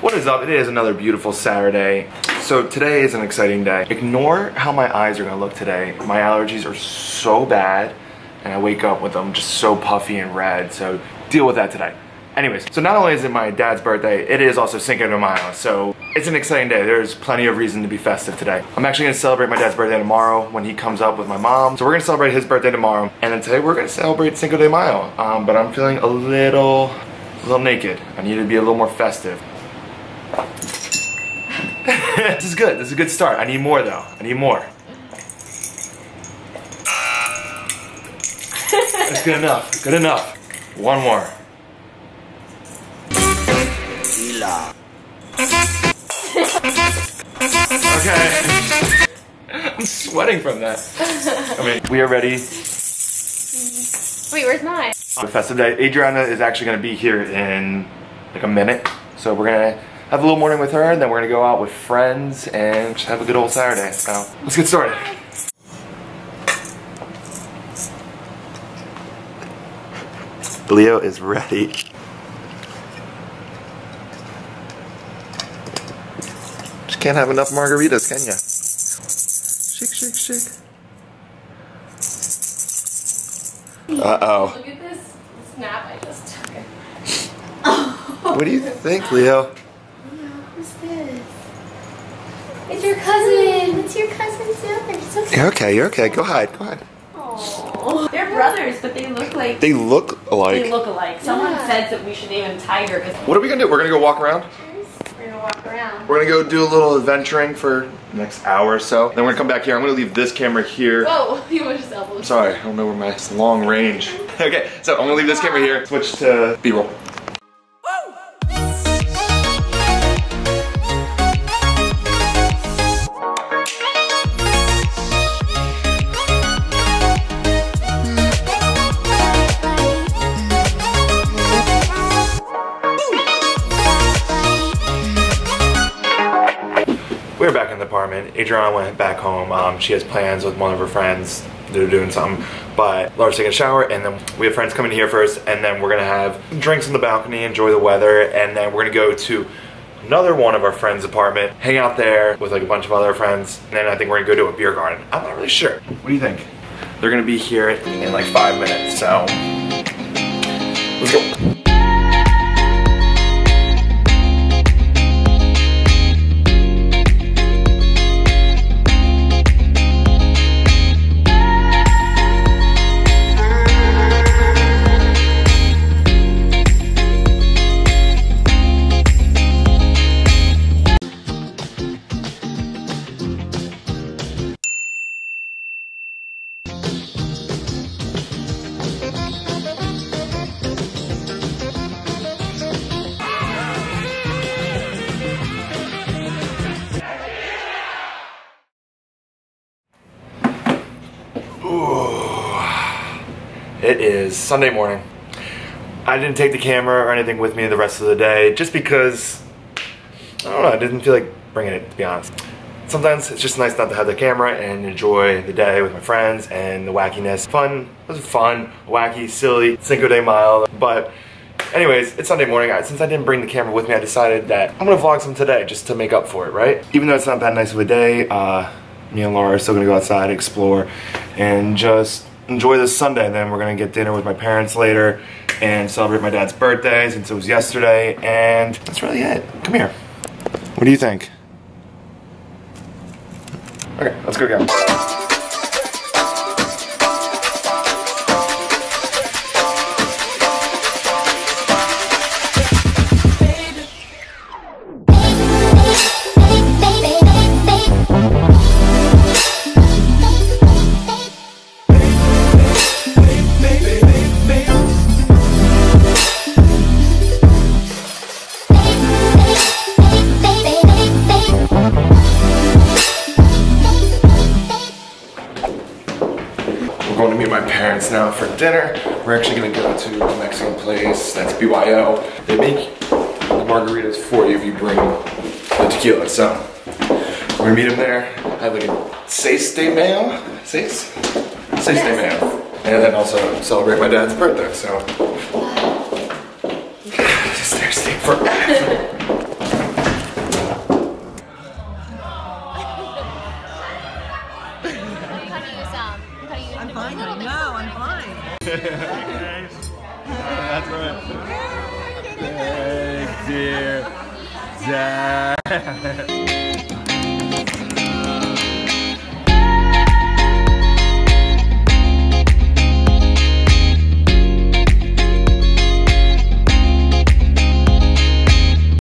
What is up? It is another beautiful Saturday. So today is an exciting day. Ignore how my eyes are gonna look today. My allergies are so bad and I wake up with them just so puffy and red, so deal with that today. Anyways, so not only is it my dad's birthday, it is also Cinco de Mayo, so it's an exciting day. There's plenty of reason to be festive today. I'm actually gonna celebrate my dad's birthday tomorrow when he comes up with my mom. So we're gonna celebrate his birthday tomorrow, and then today we're gonna celebrate Cinco de Mayo. Um, but I'm feeling a little, a little naked. I need to be a little more festive. this is good, this is a good start. I need more though, I need more. That's good enough, good enough. One more. Okay. I'm sweating from that. I mean, we are ready Wait, where's mine? the festive day. Adriana is actually gonna be here in like a minute. So we're gonna have a little morning with her and then we're gonna go out with friends and just have a good old Saturday. So let's get started. Leo is ready. Just can't have enough margaritas, can ya? Shake, shake, shake. Uh-oh. Look at this snap I just took. What do you think, Leo? Who's this? It's your cousin. It's your cousin too. They're so You're okay, you're okay. Go hide, go hide. Aww. They're brothers, but they look like They look alike. they look alike. Someone Yeah. said that we should name him Tiger What are we gonna do? We're gonna go walk around? We're gonna walk around. We're gonna go do a little adventuring for the next hour or so. Then we're gonna come back here. I'm gonna leave this camera here. Whoa, you almost just elbowed. Sorry, I don't know where my long range. okay, so I'm gonna leave this camera here. Switch to B-roll. We're back in the apartment. Adriana went back home. Um, she has plans with one of her friends. They're doing something. But Laura's taking a shower, and then we have friends coming here first, and then we're gonna have drinks on the balcony, enjoy the weather, and then we're gonna go to another one of our friends' apartment, hang out there with like a bunch of other friends, and then I think we're gonna go to a beer garden. I'm not really sure. What do you think? They're gonna be here in like five minutes, so let's go. It is Sunday morning. I didn't take the camera or anything with me the rest of the day just because, I don't know, I didn't feel like bringing it to be honest. Sometimes it's just nice not to have the camera and enjoy the day with my friends and the wackiness. Fun, it was fun, wacky, silly, Cinco de Mayo. But anyways, it's Sunday morning. I- Since I didn't bring the camera with me, I decided that I'm gonna vlog some today just to make up for it, right? Even though it's not that nice of a day, uh, me and Laura are still gonna go outside, explore, and just enjoy this Sunday. And then we're gonna get dinner with my parents later and celebrate my dad's birthday since it was yesterday. And that's really it. Come here. What do you think? Okay, let's go again. Parents now for dinner. We're actually gonna go to a Mexican place that's BYO. They make the margaritas for you if you bring the tequila. So we're gonna meet them there. Have like a seis de mayo, seis, seis de mayo, and then also celebrate my dad's birthday. So just thirsty forever. fine. That's right. Thanks, dear. Dad.